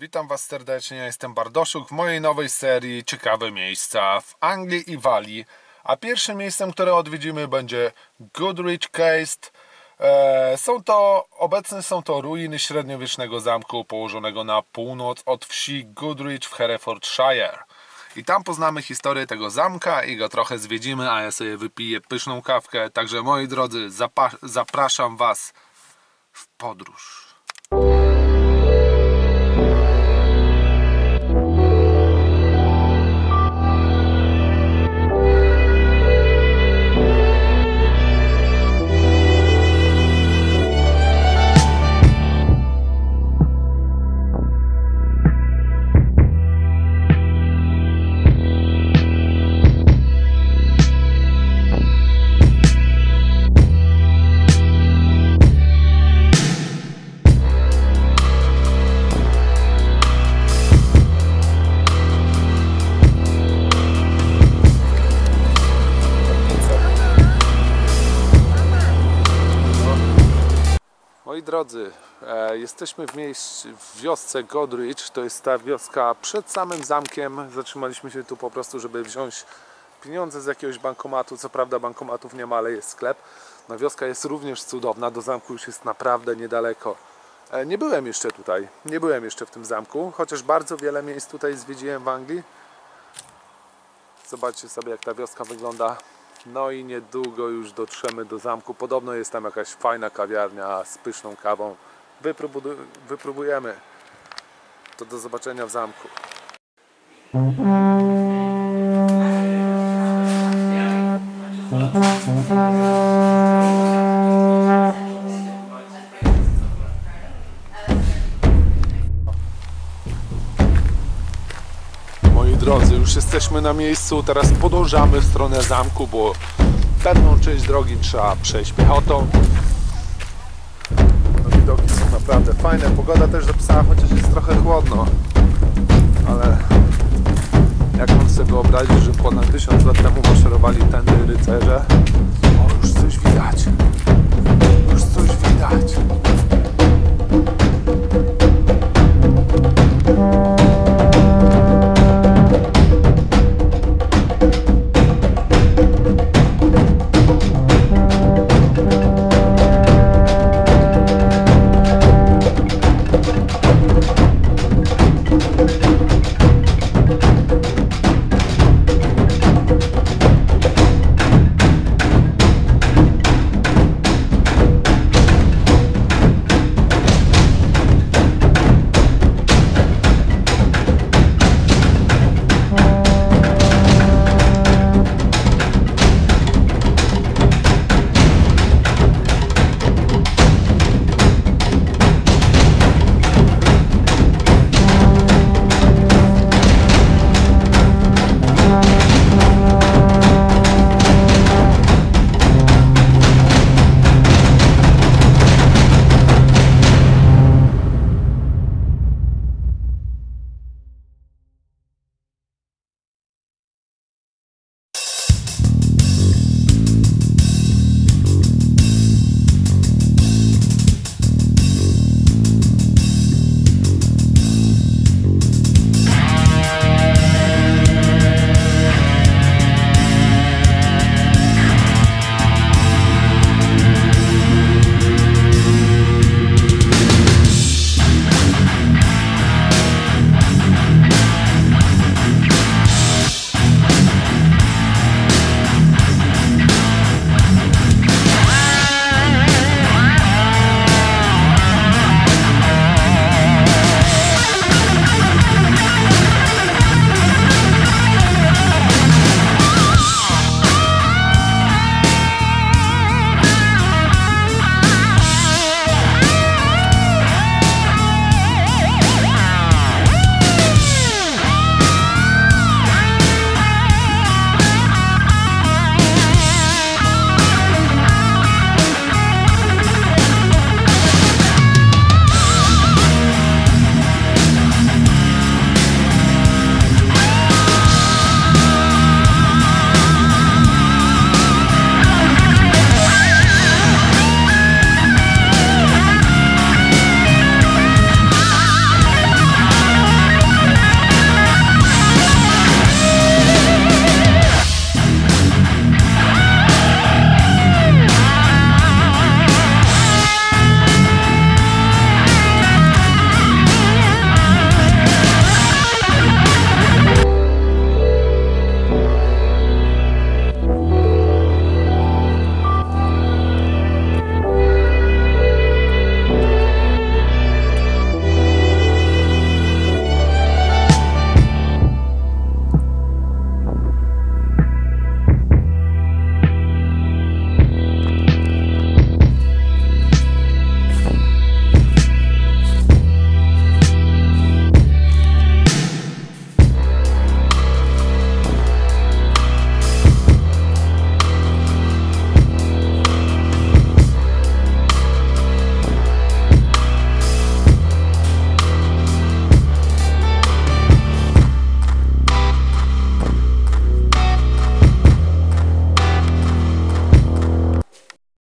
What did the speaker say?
Witam Was serdecznie, jestem Bardoszuk w mojej nowej serii Ciekawe miejsca w Anglii i Walii. A pierwszym miejscem, które odwiedzimy będzie Goodrich Cast. E, Są to, obecnie są to ruiny średniowiecznego zamku położonego na północ od wsi Goodrich w Herefordshire. I tam poznamy historię tego zamka i go trochę zwiedzimy, a ja sobie wypiję pyszną kawkę. Także moi drodzy, zapraszam Was w podróż. Moi drodzy, e, jesteśmy w, miejsc, w wiosce Godrich. To jest ta wioska przed samym zamkiem. Zatrzymaliśmy się tu po prostu, żeby wziąć pieniądze z jakiegoś bankomatu. Co prawda bankomatów nie ma, ale jest sklep. No wioska jest również cudowna. Do zamku już jest naprawdę niedaleko. E, nie byłem jeszcze tutaj. Nie byłem jeszcze w tym zamku, chociaż bardzo wiele miejsc tutaj zwiedziłem w Anglii. Zobaczcie sobie jak ta wioska wygląda. No i niedługo już dotrzemy do zamku. Podobno jest tam jakaś fajna kawiarnia z pyszną kawą. Wypróbu- wypróbujemy. To do zobaczenia w zamku. Drodzy, już jesteśmy na miejscu. Teraz podążamy w stronę zamku, bo pewną część drogi trzeba przejść piechotą. Widoki są naprawdę fajne. Pogoda też dopisała, chociaż jest trochę chłodno. Ale jak mam sobie wyobrazić, że ponad 1000 lat temu maszerowali tędy rycerze. O, już coś widać. Już coś widać.